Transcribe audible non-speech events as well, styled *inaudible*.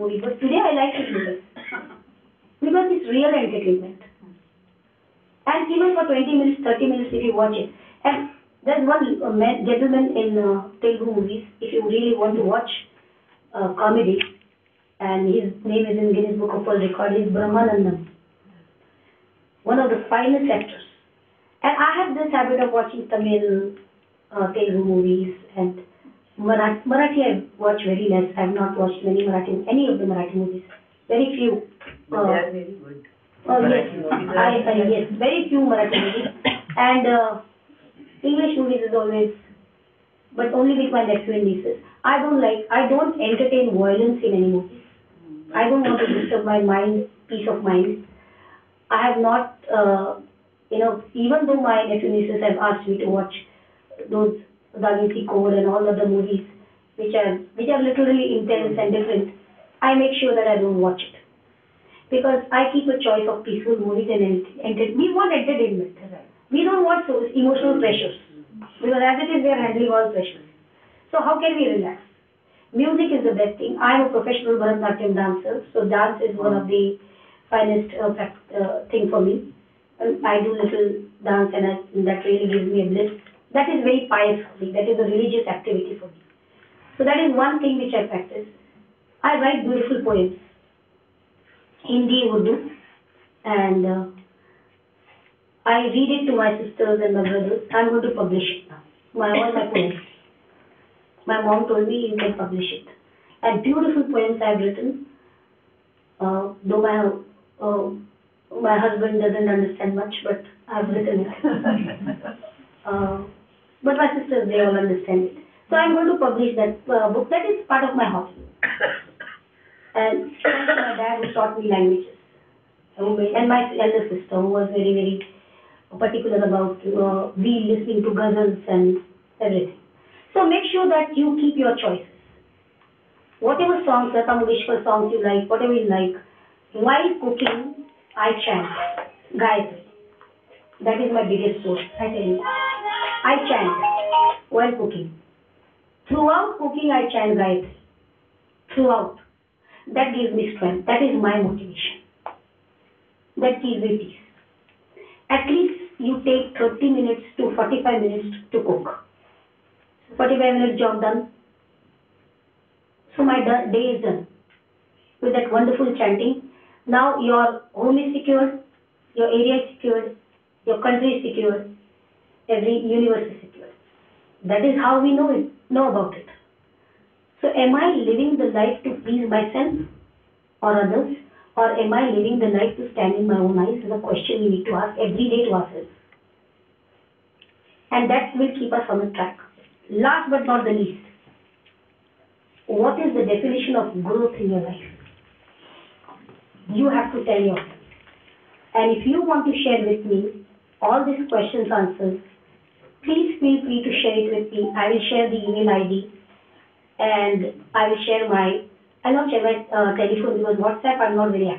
movie, but today I like it little. Because it's real entertainment. And even for twenty minutes, thirty minutes, if you watch it. And there's one uh, man, gentleman in uh, Telugu movies, if you really want to watch uh, comedy, and his name is in Guinness Book of World Record, he's Brahmanandam. One of the finest actors. And I have this habit of watching Tamil, uh, Telugu movies and Marathi, Marathi I watch very less. I have not watched many Marathi, any of the Marathi movies. Very few. But they are very good. Oh, yes, Marathi movies are- I, I, yes, very few Marathi movies. And, uh, English movies is always, but only with my nephew and nieces. I don't like, I don't entertain violence in any movies. I don't want to disturb my mind, peace of mind. I have not, uh, you know, even though my nephew and nieces have asked me to watch those Da Vinci Code and all other movies, which are, which are literally intense and different, I make sure that I don't watch it. Because I keep a choice of peaceful movies and ent- enter- we want entertainment. We don't want so emotional pressures. Because as it is, we are handling all pressures. So how can we relax? Music is the best thing. I am a professional Bharatanatyam dancer, so dance is one of the finest uh, uh, thing for me. And I do little dance and, I, and that really gives me a bliss. That is very pious for me. That is a religious activity for me. So that is one thing which I practice. I write beautiful poems, Hindi, Urdu, and uh, I read it to my sisters and my brothers. I'm going to publish it now. My all my poems. My mom told me you can publish it. And beautiful poems I've written. Uh, though my uh, my husband doesn't understand much, but I've written it. *laughs* uh, but my sisters they all understand it. So I'm going to publish that uh, book. That is part of my hobby. And my dad who taught me languages. And my elder sister who was very, very particular about uh, we listening to ghazals and everything. So make sure that you keep your choices. Whatever songs, Lata Mangeshkar songs you like, whatever you like, while cooking, I chant Gayatri. That is my biggest source, I tell you. I chant while cooking. Throughout cooking, I chant Gayatri. Throughout. That gives me strength. That is my motivation. That gives me peace. At least you take 30 minutes to 45 minutes to cook. 45 minutes job done. So my day is done with that wonderful chanting. Now your home is secured, your area is secured, your country is secured, every universe is secured. That is how we know it, know about it. So am I living the life to please myself or others? Or am I living the life to stand in my own eyes? Is a question we need to ask every day to ourselves. And that will keep us on the track. Last but not the least, what is the definition of growth in your life? You have to tell yourself. And if you want to share with me all these questions answers, please feel free to share it with me. I will share the email ID and I will share my, I'll not share my uh, telephone because WhatsApp I'm not very active.